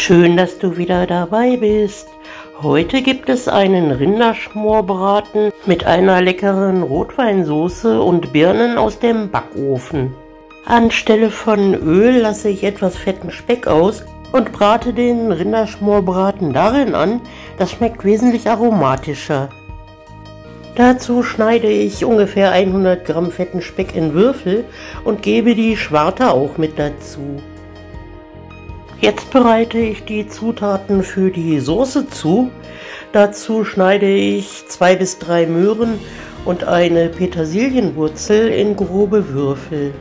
Schön, dass du wieder dabei bist. Heute gibt es einen Rinderschmorbraten mit einer leckeren Rotweinsoße und Birnen aus dem Backofen. Anstelle von Öl lasse ich etwas fetten Speck aus und brate den Rinderschmorbraten darin an. Das schmeckt wesentlich aromatischer. Dazu schneide ich ungefähr 100 Gramm fetten Speck in Würfel und gebe die Schwarte auch mit dazu. Jetzt bereite ich die Zutaten für die Soße zu. Dazu schneide ich zwei bis drei Möhren und eine Petersilienwurzel in grobe Würfel.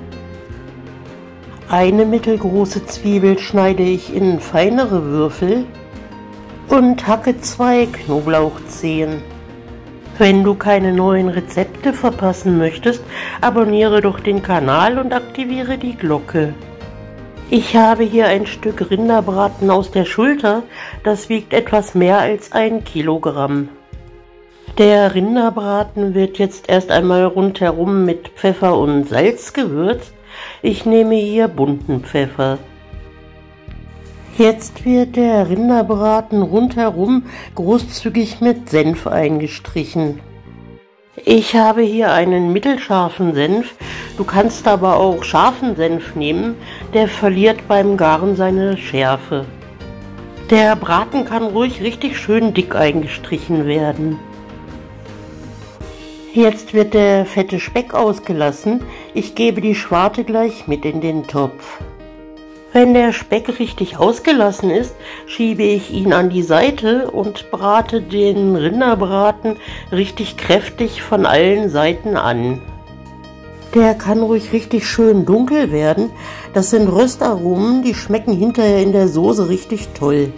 Eine mittelgroße Zwiebel schneide ich in feinere Würfel und hacke zwei Knoblauchzehen. Wenn du keine neuen Rezepte verpassen möchtest, abonniere doch den Kanal und aktiviere die Glocke. Ich habe hier ein Stück Rinderbraten aus der Schulter, das wiegt etwas mehr als ein Kilogramm. Der Rinderbraten wird jetzt erst einmal rundherum mit Pfeffer und Salz gewürzt. Ich nehme hier bunten Pfeffer. Jetzt wird der Rinderbraten rundherum großzügig mit Senf eingestrichen. Ich habe hier einen mittelscharfen Senf, du kannst aber auch scharfen Senf nehmen, der verliert beim Garen seine Schärfe. Der Braten kann ruhig richtig schön dick eingestrichen werden. Jetzt wird der fette Speck ausgelassen. Ich gebe die Schwarte gleich mit in den Topf. Wenn der Speck richtig ausgelassen ist, schiebe ich ihn an die Seite und brate den Rinderbraten richtig kräftig von allen Seiten an. Der kann ruhig richtig schön dunkel werden. Das sind Röstaromen, die schmecken hinterher in der Soße richtig toll.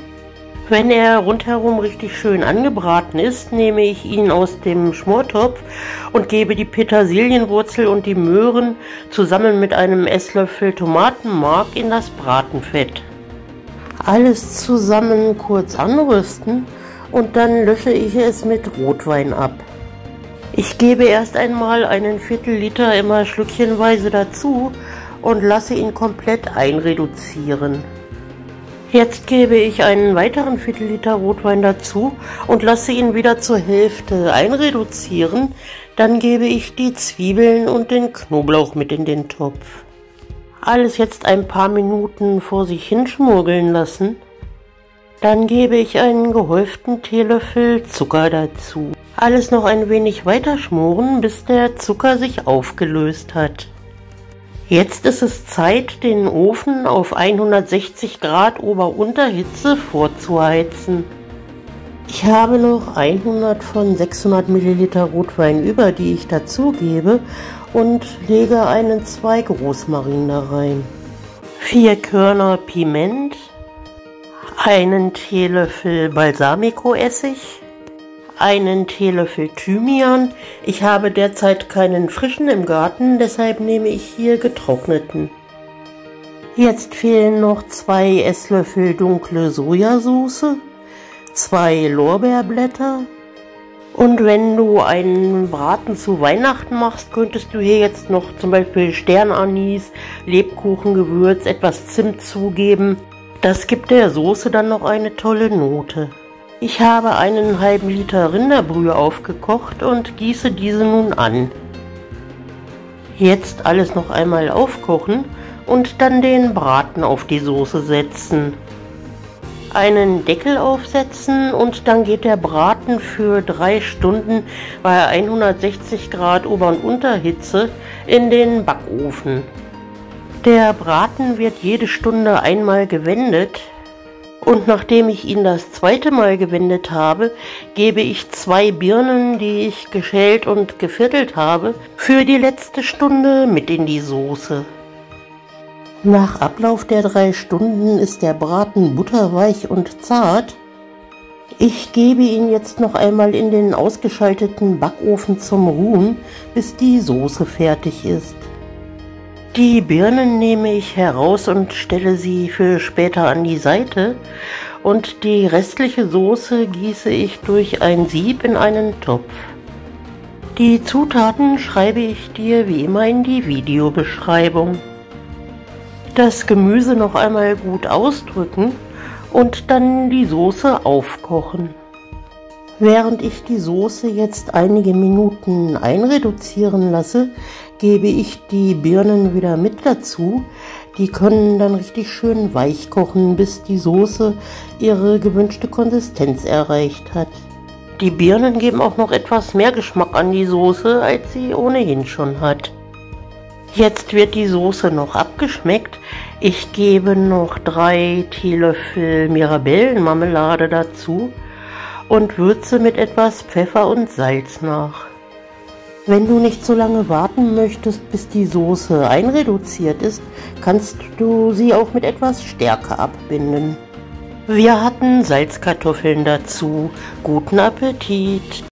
Wenn er rundherum richtig schön angebraten ist, nehme ich ihn aus dem Schmortopf und gebe die Petersilienwurzel und die Möhren zusammen mit einem Esslöffel Tomatenmark in das Bratenfett. Alles zusammen kurz anrüsten und dann lösche ich es mit Rotwein ab. Ich gebe erst einmal einen Viertel Liter immer schlückchenweise dazu und lasse ihn komplett einreduzieren. Jetzt gebe ich einen weiteren Viertel Rotwein dazu und lasse ihn wieder zur Hälfte einreduzieren. Dann gebe ich die Zwiebeln und den Knoblauch mit in den Topf. Alles jetzt ein paar Minuten vor sich hinschmuggeln lassen. Dann gebe ich einen gehäuften Teelöffel Zucker dazu. Alles noch ein wenig weiter schmoren, bis der Zucker sich aufgelöst hat. Jetzt ist es Zeit, den Ofen auf 160 Grad Ober-Unterhitze vorzuheizen. Ich habe noch 100 von 600 Milliliter Rotwein über, die ich dazugebe und lege einen Zweig Rosmarin da rein. Vier Körner Piment, einen Teelöffel Balsamico-Essig, einen Teelöffel Thymian. Ich habe derzeit keinen frischen im Garten, deshalb nehme ich hier getrockneten. Jetzt fehlen noch zwei Esslöffel dunkle Sojasauce, zwei Lorbeerblätter. Und wenn du einen Braten zu Weihnachten machst, könntest du hier jetzt noch zum Beispiel Sternanis, Lebkuchengewürz, etwas Zimt zugeben. Das gibt der Soße dann noch eine tolle Note. Ich habe einen halben Liter Rinderbrühe aufgekocht und gieße diese nun an. Jetzt alles noch einmal aufkochen und dann den Braten auf die Soße setzen. Einen Deckel aufsetzen und dann geht der Braten für drei Stunden bei 160 Grad Ober- und Unterhitze in den Backofen. Der Braten wird jede Stunde einmal gewendet, und nachdem ich ihn das zweite Mal gewendet habe, gebe ich zwei Birnen, die ich geschält und geviertelt habe, für die letzte Stunde mit in die Soße. Nach Ablauf der drei Stunden ist der Braten butterweich und zart. Ich gebe ihn jetzt noch einmal in den ausgeschalteten Backofen zum Ruhen, bis die Soße fertig ist. Die Birnen nehme ich heraus und stelle sie für später an die Seite und die restliche Soße gieße ich durch ein Sieb in einen Topf. Die Zutaten schreibe ich dir wie immer in die Videobeschreibung. Das Gemüse noch einmal gut ausdrücken und dann die Soße aufkochen. Während ich die Soße jetzt einige Minuten einreduzieren lasse, gebe ich die Birnen wieder mit dazu. Die können dann richtig schön weich kochen, bis die Soße ihre gewünschte Konsistenz erreicht hat. Die Birnen geben auch noch etwas mehr Geschmack an die Soße, als sie ohnehin schon hat. Jetzt wird die Soße noch abgeschmeckt. Ich gebe noch drei Teelöffel Mirabellenmarmelade dazu und würze mit etwas Pfeffer und Salz nach. Wenn du nicht so lange warten möchtest, bis die Soße einreduziert ist, kannst du sie auch mit etwas Stärke abbinden. Wir hatten Salzkartoffeln dazu. Guten Appetit!